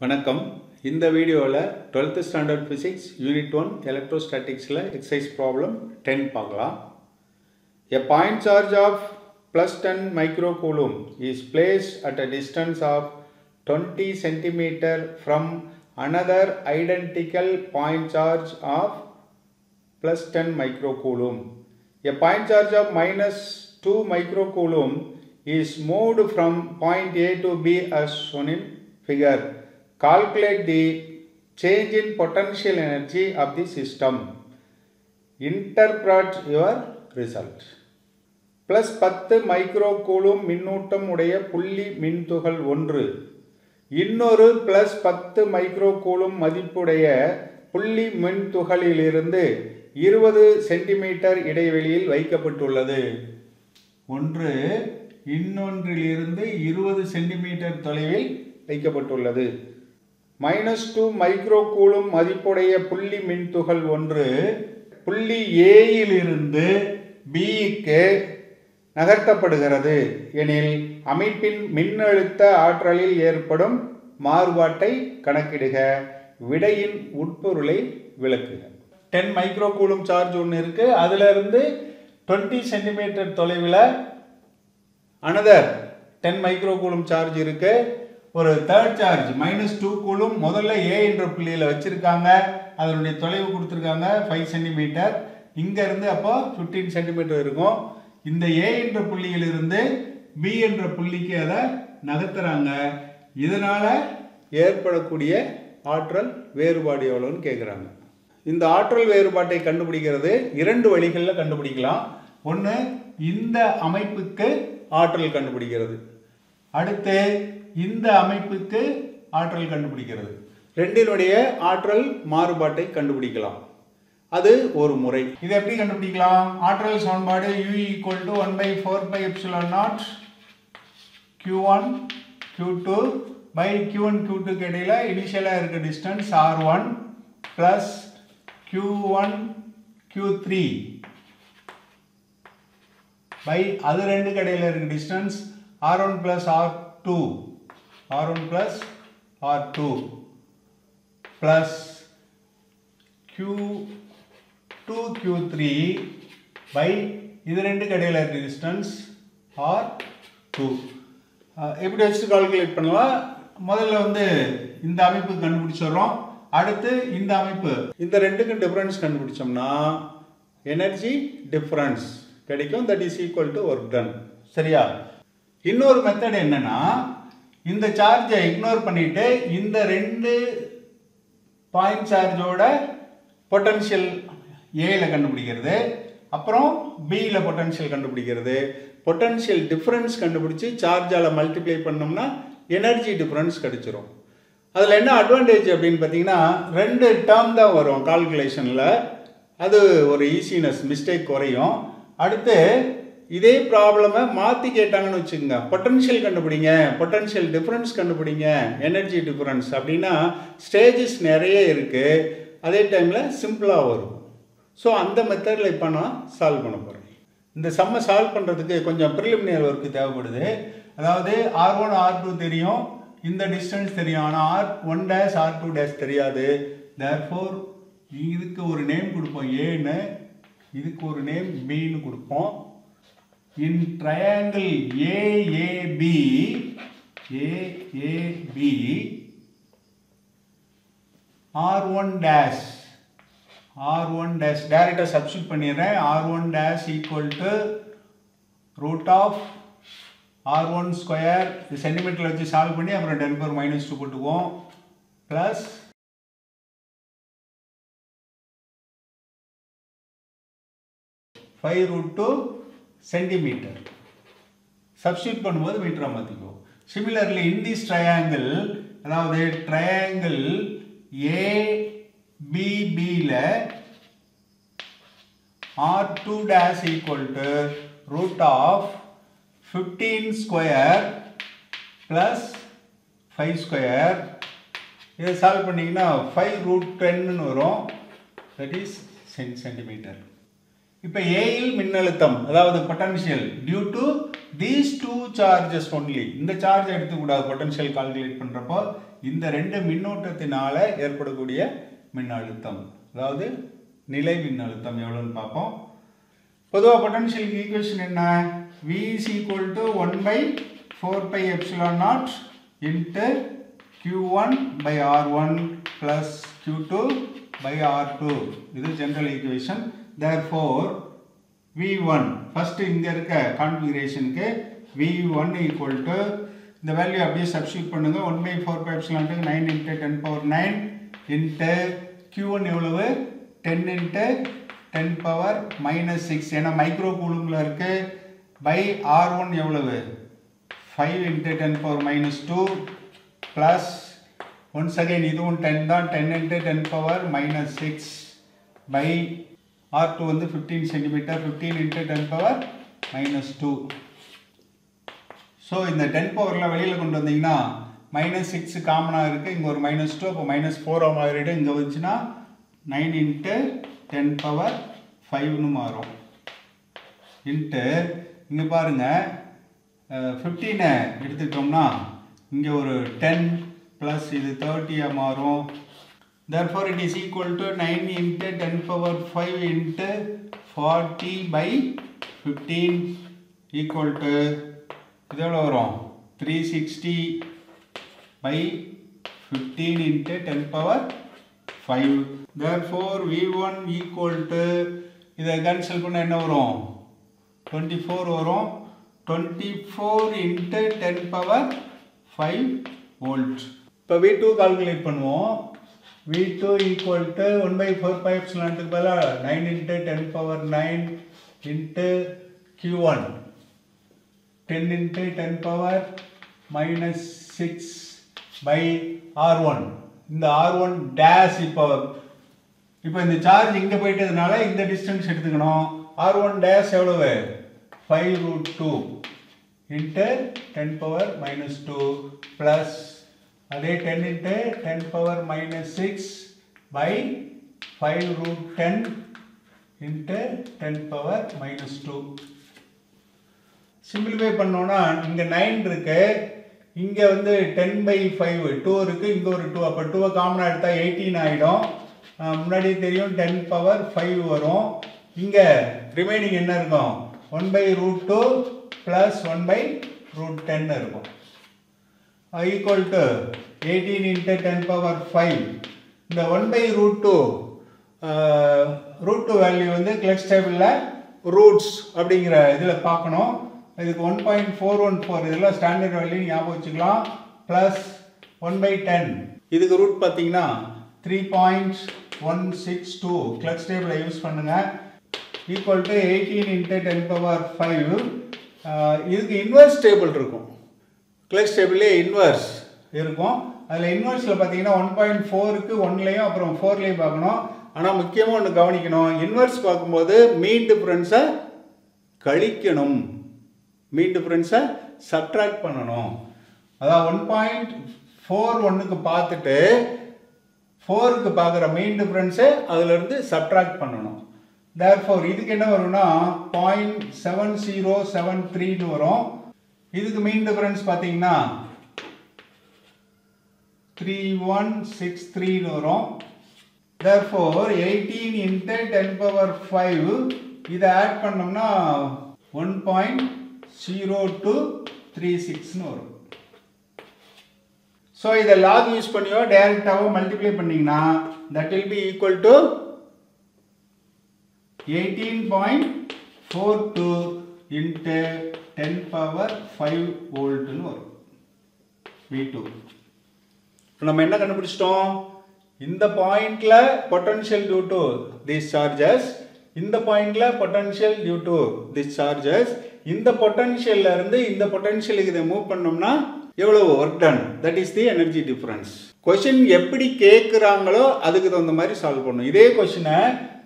வணக்கம் இந்த வீடியோவில் 12th standard physics unit one எலக்ட்ரோஸ்டாட்டிக்ஸில் exercise problem ten பார்க்கலாம் A point charge of plus 10 microcoulomb is placed at a distance of 20 centimeter from another identical point charge of plus 10 microcoulomb. A point charge of minus 2 microcoulomb is moved from point A to B as shown in figure. Calculate the change in potential energy of the system. Interpret your result. Plus பத்து micro coulomb மின்னூட்டம் உடைய புள்ளி மின்துகள் ஒன்று இன்னொரு plus பத்து micro coulomb மதிப்புடைய புள்ளி மின்துகளிலிருந்து இருபது சென்டிமீட்டர் இடைவெளியில் வைக்கப்பட்டுள்ளது ஒன்று இன்னொன்றிலிருந்து இருபது சென்டிமீட்டர் தொலைவில் வைக்கப்பட்டுள்ளது மைனஸ் டூ மைக்ரோ கூலும் மதிப்புடைய புள்ளி மின்துகள் ஒன்று. புள்ளி ஏயிலிருந்து பிக்கு நகர்த்தப்படுகிறது. எனில் அமைப்பின் மின்னழுத்த ஆற்றலில் ஏற்படும் மாறுபாட்டை கணக்கிடுக. விடையின் உட்பொருளை விளக்குக. டென் மைக்ரோ கூலும் சார்ஜ் ஒன்று இருக்கு. அதிலிருந்து டுவெண்ட்டி சென்டிமீட்டர் தொலைவில் another ten micro coulomb charge இருக்குது ஒரு third charge minus two coulomb முதல்ல ஏ என்ற புள்ளியில் வச்சுருக்காங்க. அதனுடைய தொலைவு கொடுத்துருக்காங்க ஃபைவ் சென்டிமீட்டர் இங்கேருந்து அப்போ ஃபிஃப்டீன் சென்டிமீட்டர் இருக்கும். இந்த ஏ என்ற புள்ளியிலிருந்து பி என்ற புள்ளிக்கு அதை நகர்த்துறாங்க. இதனால் ஏற்படக்கூடிய ஆற்றல் வேறுபாடு எவ்வளோன்னு கேட்குறாங்க இந்த ஆற்றல் வேறுபாட்டை கண்டுபிடிக்கிறது இரண்டு வழிகளில் கண்டுபிடிக்கலாம். ஒன்று இந்த அமைப்புக்கு ஆற்றல் கண்டுபிடிக்கிறது. அடுத்து இந்த அமைப்புக்கு ஆற்றல் கண்டுபிடிக்கிறது. ரெண்டினுடைய ஆற்றல் மாறுபாட்டை கண்டுபிடிக்கலாம். அது ஒரு முறை. இது எப்படி கண்டுபிடிக்கலாம்? ஆற்றல் சமன்பாடு u equal to one by four pi epsilon naught q one q two by q one q டூக்கு இடையில இனிஷியலாக இருக்க distance R one plus q one q three by அது ரெண்டுக்கு இடையில இருக்க distance R one plus R two R one plus R two plus two Q three இது ரெண்டு கடையில் இருக்க டிஸ்டன்ஸ் ஆர் டூ எப்படி வச்சு கால்குலேட் பண்ணலாம். முதல்ல வந்து இந்த அமைப்பு கண்டுபிடிச்சிடுறோம். அடுத்து இந்த அமைப்பு. இந்த ரெண்டுக்கும் டிஃப்ரென்ஸ் கண்டுபிடிச்சோம்னா எனர்ஜி டிஃப்ரென்ஸ் கிடைக்கும். That is equal to work done சரியா? இன்னொரு மெத்தட் என்னன்னா இந்த சார்ஜை இக்னோர் பண்ணிட்டு இந்த ரெண்டு பாயிண்ட் சார்ஜோட பொட்டன்ஷியல் ஏல கண்டுபிடிக்கிறது அப்புறம் பியில் பொட்டன்ஷியல் கண்டுபிடிக்கிறது. பொட்டன்ஷியல் டிஃப்ரென்ஸ் கண்டுபிடிச்சி சார்ஜால் மல்டிப்ளை பண்ணோம்னா எனர்ஜி டிஃப்ரென்ஸ் கிடைச்சிரும். அதில் என்ன அட்வான்டேஜ் அப்படின்னு பார்த்தீங்கன்னா ரெண்டு டேர்ம் தான் வரும் கால்குலேஷனில் அது ஒரு ஈஸினஸ் மிஸ்டேக் குறையும். அடுத்து இதே ப்ராப்ளமை மாற்றி கேட்டாங்கன்னு வச்சுக்கோங்க. பொட்டன்ஷியல் கண்டுபிடிங்க. பொட்டன்ஷியல் டிஃப்ரென்ஸ் கண்டுபிடிங்க. எனர்ஜி டிஃப்ரென்ஸ் அப்படின்னா ஸ்டேஜஸ் நிறைய இருக்குது அதே டைமில் சிம்பிளாக வரும். ஸோ அந்த மெத்தடில் இப்போ நான் சால்வ் பண்ண போகிறேன் இந்த சம்மை சால்வ் பண்ணுறதுக்கு கொஞ்சம் ப்ரிலிமினரி ஒர்க்கு தேவைப்படுது. அதாவது ஆர் ஒன் ஆர் டூ தெரியும். இந்த டிஸ்டன்ஸ் தெரியும். ஆனால் R one dash R two dash தெரியாது. தேர்ஃபோர் இதுக்கு ஒரு நேம் கொடுப்போம். ஏன்னு இதுக்கு ஒரு நேம் பின்னு கொடுப்போம். In triangle AAB, AAB, R one dash R one dash டேரெக்டாக சப்ஸ்டியூட் பண்ணிடுறேன். R one dash equal to root of R one square இது வச்சு சால்வ் பண்ணி அப்புறம் ten power minus two போட்டுவோம் plus five root two centimetre. Substitute பண்ணும்போது மீட்டராக மாற்றிக்குவோம் similarly in this triangle அதாவது triangle ஏபிபியில் R two dash equal to root of fifteen square plus five square இதை solve பண்ணிங்கன்னா ஃபைவ் ரூட் டென்னு வரும். தட் இஸ் சென் centimetre இப்போ ஏயில் மின்னழுத்தம் அதாவது potential due to these two charges only இந்த சார்ஜ் எடுத்துக்கூடாது பொட்டன்ஷியல் கால்குலேட் பண்ணுறப்போ இந்த ரெண்டு மின்னோட்டத்தினால ஏற்படக்கூடிய மின்னழுத்தம். அதாவது நிலை மின்னழுத்தம் எவ்வளோன்னு பார்ப்போம். பொதுவாக பொட்டன்ஷியல் ஈக்குவேஷன் என்ன? V is equal to one by four pi epsilon naught into Q one by R one plus Q two by R two இது general equation therefore V1 first இங்க இருக்க கான்ஃபிகரேஷனுக்கு V1 equal to இந்த value அப்படியே substitute பண்ணுங்க. 1 by 4 pi epsilon naught 9 into 10 power 9 into Q1 எவ்வளவு? Ten into ten power minus six ஏன்னா micro கூலுங்கில் இருக்குது பை ஆர் ஒன் எவ்வளவு? Five into ten power minus two plus once again இதுவும் ten தான். Ten into ten power minus six by R two வந்து fifteen centimetre fifteen into ten power minus two so இந்த ten பவரில் வெளியில் கொண்டு வந்தீங்கன்னா minus six காமனாக இருக்குது இங்கே ஒரு மைனஸ் டூ அப்போ மைனஸ் ஃபோராக மாறிடும். இங்கே வந்துச்சுன்னா நைன் இன்ட்டு டென் பவர் ஃபைவ்னு மாறும். இன்ட்டு இங்கே பாருங்கள் ஃபிஃப்டீனை எடுத்துக்கிட்டோம்னா இங்கே ஒரு டென் ப்ளஸ் இது தேர்ட்டியாக மாறும். Therefore it is equal to 9 into 10 power 5 into 40 by 15 equal to இது எவ்வளோ வரும். Three sixty by fifteen into ten power five therefore V one equal to இதை கேன்சல் பண்ண என்ன வரும்? டுவெண்ட்டி ஃபோர் வரும். Twenty four into ten power five volt இப்போ V two calculate பண்ணுவோம். V two equal to one by four epsilon எப்சிலான்ட்டுக்கு பதிலாக nine into ten power nine into Q one 10 into 10 power minus 6 by R1 இந்த R1 dash e இப்போ இப்போ இந்த charge இங்கே போயிட்டதுனால இந்த டிஸ்டன்ஸ் எடுத்துக்கணும். R1 dash எவ்வளவு? 5 root 2 into 10 power minus 2 plus அதே 10 into 10 power minus 6 by 5 root 10 into 10 power minus 2 simplify பண்ணோன்னா இங்கே நைன் இருக்கு. இங்கே வந்து டென் பை ஃபைவ் டூ இருக்குது இங்கே ஒரு டூ அப்போ டூவை காமனாக எடுத்தால் எயிட்டீன் ஆகிடும் முன்னாடி தெரியும் டென் பவர் ஃபைவ் வரும். இங்கே ரிமைனிங் என்ன இருக்கும்? One by root two plus one by root ten இருக்கும். Equal to eighteen into ten power five இந்த one by root two root two value வந்து கிளக்ஸ் டேபிளில் ரூட்ஸ் அப்படிங்கிற இதில் பார்க்கணும். இதுக்கு one point four one four இதெல்லாம் ஸ்டாண்டர்ட் வேல்யூ ஞாபகம் வச்சுக்கலாம். ப்ளஸ் ஒன் பை டென் இதுக்கு ரூட் பார்த்தீங்கன்னா three point one six two Clark's டேபிளை யூஸ் பண்ணுங்கள் equal to eighteen into ten power five இதுக்கு இன்வெர்ஸ் டேபிள் இருக்கும். கிளக்ஸ் டேபிள்லேயே இன்வர்ஸ் இருக்கும். அதில் இன்வெர்ஸில் பார்த்தீங்கன்னா ஒன் பாயிண்ட் ஃபோருக்கு ஒன்லேயும் அப்புறம் ஃபோர்லேயும் பார்க்கணும். ஆனால் முக்கியமாக ஒன்று கவனிக்கணும். இன்வெர்ஸ் பார்க்கும்போது மீன் டிஃப்ரென்ஸை கழிக்கணும். மீன் டிஃப்ரென்ஸை சப்ட்ராக்ட் பண்ணணும். அதான் ஒன் பாயிண்ட் ஃபோர் ஒன்றுக்கு பார்த்துட்டு ஃபோருக்கு பார்க்குற மெயின் டிஃப்ரென்ஸை அதிலிருந்து சப்ட்ராக்ட் பண்ணணும். தேர் ஃபோர் இதுக்கு என்ன வரும்னா பாயிண்ட் செவன் ஜீரோ செவன் த்ரீன்னு வரும். இதுக்கு மெயின் டிஃபரன்ஸ் பார்த்தீங்கன்னா த்ரீ ஒன் சிக்ஸ் த்ரீன்னு வரும். Therefore 18 into 10 power 5 இதை ஆட் பண்ணோம்னா 1.0236 வரும். ஸோ இதை லாக் யூஸ் பண்ணியோ டைரக்டாவோ மல்டிப்ளை பண்ணிங்கன்னா that will be equal to eighteen point four two into ten power five வோல்ட்னு வரும். வி டூ இப்போ நம்ம என்ன கண்டுபிடிச்சிட்டோம்? இந்த பாயிண்ட்ல potential due to this charges இந்த பாயிண்ட்ல potential due to this charges இந்த பொட்டன்ஷியல்ல இருந்து இந்த பொட்டன்ஷியலுக்கு இதை மூவ் பண்ணோம்னா எவ்வளவு work done that is the energy difference question எப்படி கேட்குறாங்களோ அதுக்கு தகுந்த மாதிரி சால்வ் பண்ணும் இதே கொஷினை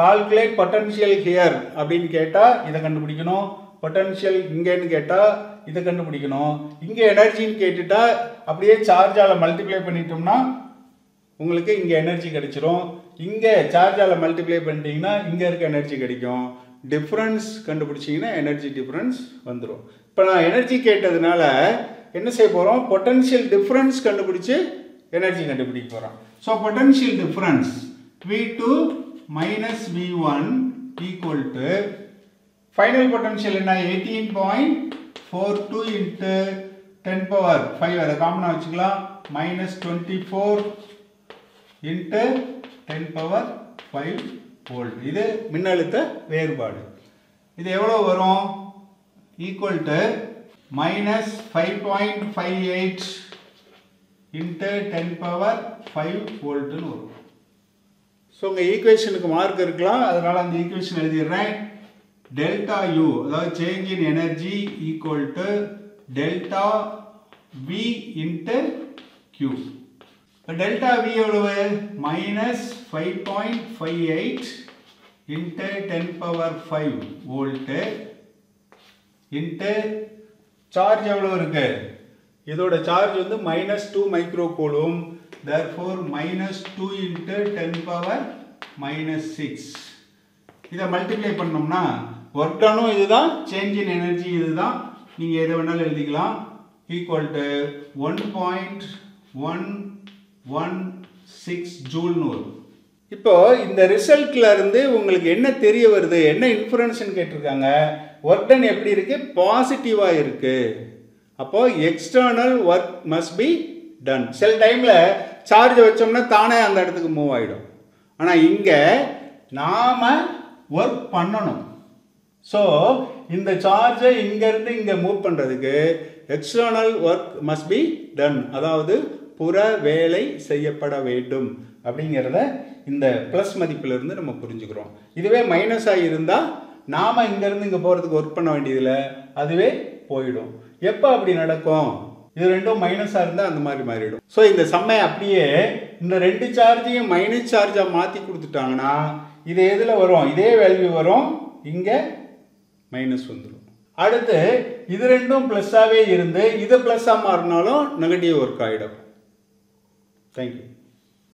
கால்குலேட் பொட்டன்ஷியல் ஹியர் அப்படின்னு கேட்டால் இதை கண்டுபிடிக்கணும். பொட்டன்ஷியல் இங்கேன்னு கேட்டால் இதை கண்டுபிடிக்கணும். இங்கே எனர்ஜின்னு கேட்டுட்டா அப்படியே சார்ஜால் மல்டிப்ளை பண்ணிட்டோம்னா உங்களுக்கு இங்கே எனர்ஜி கிடைச்சிரும். இங்கே சார்ஜால் மல்டிப்ளை பண்ணிட்டீங்கன்னா இங்கே இருக்க எனர்ஜி கிடைக்கும். டிஃப்ரென்ஸ் கண்டுபிடிச்சிங்கன்னா எனர்ஜி டிஃப்ரென்ஸ் வந்துடும் இப்போ நான் எனர்ஜி கேட்டதுனால என்ன செய்ய போகிறோம் பொட்டன்ஷியல் டிஃப்ரென்ஸ் கண்டுபிடிச்சி எனர்ஜி கண்டுபிடிக்க போகிறோம் so potential difference V two minus V one equal to final potential என்ன? Eighteen point four two into ten power five அதை காமனாக வச்சுக்கலாம். Minus twenty four into ten power five volt இது மின்னழுத்த வேறுபாடு. இது எவ்வளோ வரும்? Equal to minus five point five eight into ten power five வோல்ட்டுன்னு வரும். ஸோ உங்கள் ஈக்குவேஷனுக்கு மார்க் இருக்கலாம். அதனால் அந்த ஈக்குவேஷன் எழுதிடுறேன். டெல்டா யூ அதாவது change in energy equal to delta V into Q delta V எவ்வளவு? Minus five point five eight into ten power five volt into charge எவ்வளோ இருக்கு? இதோட சார்ஜ் வந்து minus two micro coulomb therefore minus two into ten power minus six இதை multiply பண்ணோம்னா work டனும் இதுதான். Change in energy இதுதான். நீங்கள் எதை வேணாலும் எழுதிக்கலாம். Equal to one point one one six ஜூல்னு வரும். இப்போ இந்த ரிசல்ட்ல இருந்து உங்களுக்கு என்ன தெரிய வருது? என்ன இன்ஃபுரன்ஸ்னு கேட்டிருக்காங்க? ஒர்க் டன் எப்படி இருக்கு? பாசிட்டிவா இருக்கு. அப்போ external work must be done சில டைம்ல சார்ஜ் வச்சோம்னா தானே அந்த இடத்துக்கு மூவ் ஆயிடும். ஆனால் இங்கே நாம ஒர்க் பண்ணணும். ஸோ இந்த சார்ஜை இங்கேருந்து இங்கே மூவ் பண்ணுறதுக்கு external work must be done அதாவது புற வேலை செய்யப்பட வேண்டும். அப்படிங்கிறத இந்த ப்ளஸ் மதிப்பிலிருந்து நம்ம புரிஞ்சுக்கிறோம். இதுவே மைனஸாக இருந்தால் நாம் இங்கேருந்து இங்கே போகிறதுக்கு ஒர்க் பண்ண வேண்டியதில்லை. அதுவே போயிடும். எப்போ அப்படி நடக்கும்? இது ரெண்டும் மைனஸாக இருந்தால் அந்த மாதிரி மாறிடும். ஸோ இந்த செம்மை அப்படியே இந்த ரெண்டு சார்ஜையும் மைனஸ் சார்ஜாக மாற்றி கொடுத்துட்டாங்கன்னா இது எதில் வரும்? இதே வேல்யூ வரும். இங்கே மைனஸ் வந்துடும் அடுத்து இது ரெண்டும் ப்ளஸ்ஸாகவே இருந்து இது ப்ளஸ்ஸாக மாறினாலும் நெகட்டிவ் ஒர்க் ஆகிடும் தேங்க்யூ